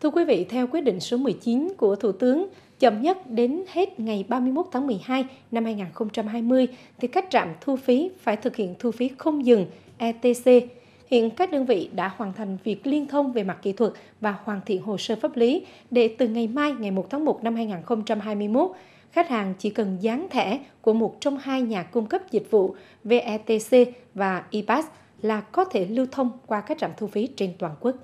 Thưa quý vị, theo quyết định số 19 của Thủ tướng, chậm nhất đến hết ngày 31 tháng 12 năm 2020 thì các trạm thu phí phải thực hiện thu phí không dừng ETC. Hiện các đơn vị đã hoàn thành việc liên thông về mặt kỹ thuật và hoàn thiện hồ sơ pháp lý để từ ngày mai ngày 1 tháng 1 năm 2021, khách hàng chỉ cần dán thẻ của một trong hai nhà cung cấp dịch vụ VETC và ePass là có thể lưu thông qua các trạm thu phí trên toàn quốc.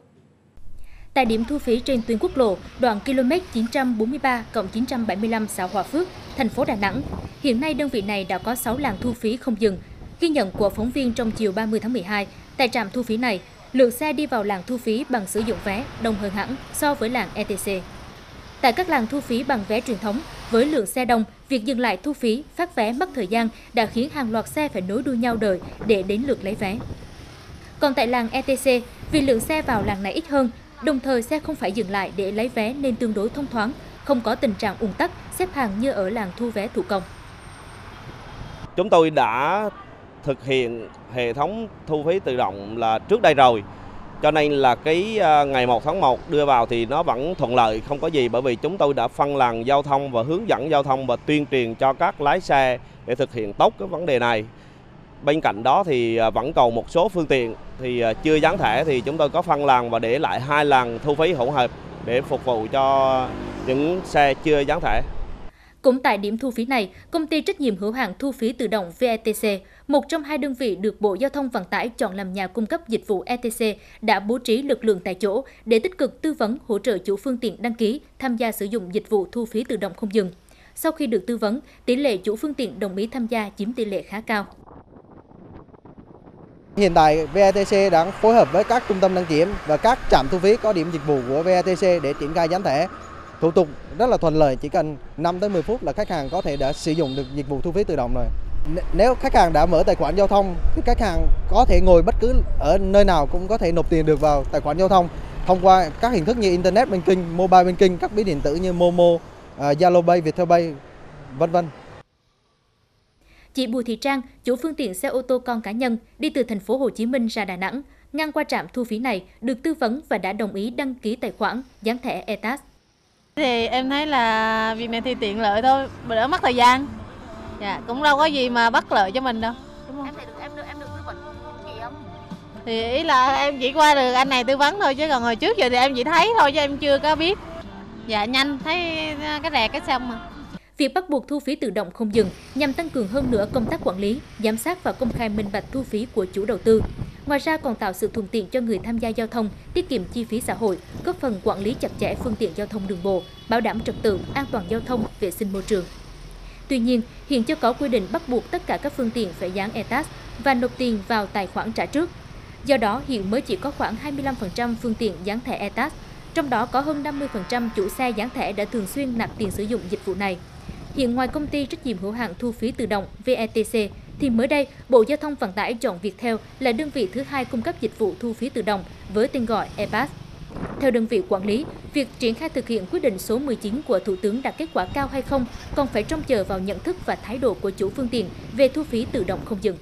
Tại điểm thu phí trên tuyến quốc lộ, đoạn km 943 975 xã Hòa Phước, thành phố Đà Nẵng, hiện nay đơn vị này đã có 6 làn thu phí không dừng. Ghi nhận của phóng viên trong chiều 30 tháng 12, tại trạm thu phí này, lượng xe đi vào làn thu phí bằng sử dụng vé đông hơn hẳn so với làn ETC. Tại các làn thu phí bằng vé truyền thống, với lượng xe đông, việc dừng lại thu phí, phát vé mất thời gian đã khiến hàng loạt xe phải nối đuôi nhau đợi để đến lượt lấy vé. Còn tại làng ETC, vì lượng xe vào làng này ít hơn, đồng thời xe không phải dừng lại để lấy vé nên tương đối thông thoáng, không có tình trạng ùn tắc, xếp hàng như ở làng thu vé thủ công. Chúng tôi đã thực hiện hệ thống thu phí tự động là trước đây rồi. Cho nên là cái à, ngày 1 tháng 1 đưa vào thì nó vẫn thuận lợi, không có gì bởi vì chúng tôi đã phân làn giao thông và hướng dẫn giao thông và tuyên truyền cho các lái xe để thực hiện tốt cái vấn đề này. Bên cạnh đó thì à, vẫn còn một số phương tiện thì à, chưa dán thẻ thì chúng tôi có phân làn và để lại hai làn thu phí hỗn hợp để phục vụ cho những xe chưa dán thẻ. Cũng tại điểm thu phí này, công ty trách nhiệm hữu hạn thu phí tự động VETC, một trong hai đơn vị được Bộ Giao thông Vận tải chọn làm nhà cung cấp dịch vụ ETC, đã bố trí lực lượng tại chỗ để tích cực tư vấn hỗ trợ chủ phương tiện đăng ký tham gia sử dụng dịch vụ thu phí tự động không dừng. Sau khi được tư vấn, tỷ lệ chủ phương tiện đồng ý tham gia chiếm tỷ lệ khá cao. Hiện tại VETC đang phối hợp với các trung tâm đăng kiểm và các trạm thu phí có điểm dịch vụ của VETC để triển khai gián thẻ. Thủ tục rất là thuận lợi, chỉ cần 5 tới 10 phút là khách hàng có thể đã sử dụng được dịch vụ thu phí tự động rồi. Nếu khách hàng đã mở tài khoản giao thông thì khách hàng có thể ngồi bất cứ ở nơi nào cũng có thể nộp tiền được vào tài khoản giao thông thông qua các hình thức như internet banking, mobile banking, các ví điện tử như Momo, à, Zalo Pay, Viettel Pay, vân vân. Chị Bùi Thị Trang, chủ phương tiện xe ô tô con cá nhân đi từ thành phố Hồ Chí Minh ra Đà Nẵng, ngang qua trạm thu phí này được tư vấn và đã đồng ý đăng ký tài khoản dán thẻ ETAS. Thì em thấy là việc này thì tiện lợi thôi, đỡ mất thời gian. Dạ, cũng đâu có gì mà bất lợi cho mình đâu. Đúng không? Em được em được em được tư vấn chị không? Thì ý là em chỉ qua được anh này tư vấn thôi chứ còn hồi trước giờ thì em chỉ thấy thôi chứ em chưa có biết. Dạ nhanh, thấy cái rẹt cái xong mà. Việc bắt buộc thu phí tự động không dừng nhằm tăng cường hơn nữa công tác quản lý, giám sát và công khai minh bạch thu phí của chủ đầu tư. Ngoài ra còn tạo sự thuận tiện cho người tham gia giao thông, tiết kiệm chi phí xã hội, góp phần quản lý chặt chẽ phương tiện giao thông đường bộ, bảo đảm trật tự, an toàn giao thông, vệ sinh môi trường. Tuy nhiên, hiện chưa có quy định bắt buộc tất cả các phương tiện phải dán ETAS và nộp tiền vào tài khoản trả trước. Do đó, hiện mới chỉ có khoảng 25% phương tiện dán thẻ ETAS, trong đó có hơn 50% chủ xe dán thẻ đã thường xuyên nạp tiền sử dụng dịch vụ này. Hiện ngoài công ty trách nhiệm hữu hạn thu phí tự động VETC, thì mới đây, Bộ Giao thông Vận tải chọn Viettel là đơn vị thứ hai cung cấp dịch vụ thu phí tự động với tên gọi ePass. Theo đơn vị quản lý, việc triển khai thực hiện quyết định số 19 của Thủ tướng đạt kết quả cao hay không còn phải trông chờ vào nhận thức và thái độ của chủ phương tiện về thu phí tự động không dừng.